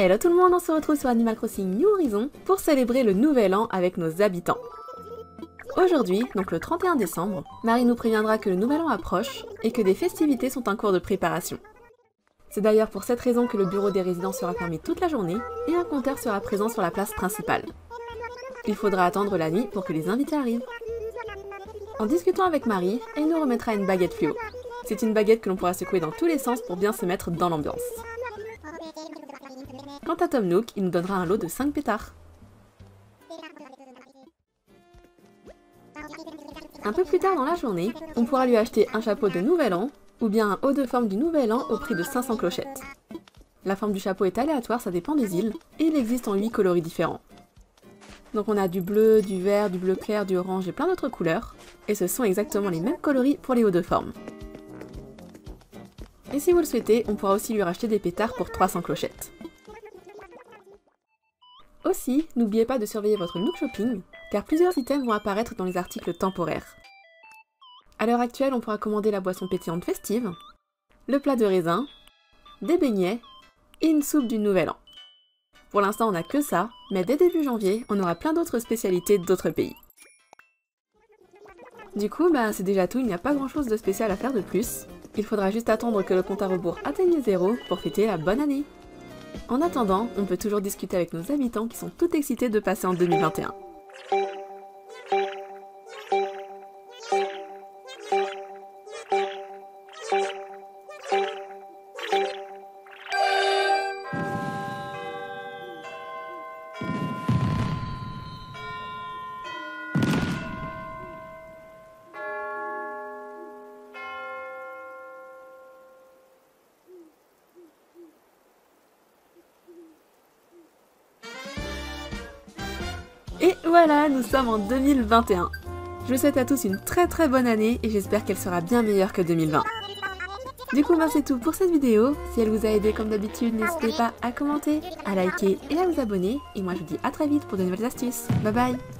Hello tout le monde, on se retrouve sur Animal Crossing New Horizon pour célébrer le nouvel an avec nos habitants. Aujourd'hui, donc le 31 décembre, Marie nous préviendra que le nouvel an approche et que des festivités sont en cours de préparation. C'est d'ailleurs pour cette raison que le bureau des résidents sera fermé toute la journée et un compteur sera présent sur la place principale. Il faudra attendre la nuit pour que les invités arrivent. En discutant avec Marie, elle nous remettra une baguette fluo. C'est une baguette que l'on pourra secouer dans tous les sens pour bien se mettre dans l'ambiance. Quant à Tom Nook, il nous donnera un lot de 5 pétards. Un peu plus tard dans la journée, on pourra lui acheter un chapeau de nouvel an ou bien un haut de forme du nouvel an au prix de 500 clochettes. La forme du chapeau est aléatoire, ça dépend des îles, et il existe en 8 coloris différents. Donc on a du bleu, du vert, du bleu clair, du orange et plein d'autres couleurs, et ce sont exactement les mêmes coloris pour les hauts de forme. Et si vous le souhaitez, on pourra aussi lui racheter des pétards pour 300 clochettes. Aussi, n'oubliez pas de surveiller votre Nook Shopping, car plusieurs items vont apparaître dans les articles temporaires. À l'heure actuelle, on pourra commander la boisson pétillante festive, le plat de raisin, des beignets et une soupe du nouvel an. Pour l'instant, on n'a que ça, mais dès début janvier, on aura plein d'autres spécialités d'autres pays. Du coup, bah, c'est déjà tout, il n'y a pas grand chose de spécial à faire de plus. Il faudra juste attendre que le compte à rebours atteigne zéro pour fêter la bonne année. En attendant, on peut toujours discuter avec nos habitants qui sont tout excités de passer en 2021. Et voilà, nous sommes en 2021. Je vous souhaite à tous une très très bonne année et j'espère qu'elle sera bien meilleure que 2020. Du coup, ben c'est tout pour cette vidéo. Si elle vous a aidé comme d'habitude, n'hésitez pas à commenter, à liker et à vous abonner. Et moi je vous dis à très vite pour de nouvelles astuces. Bye bye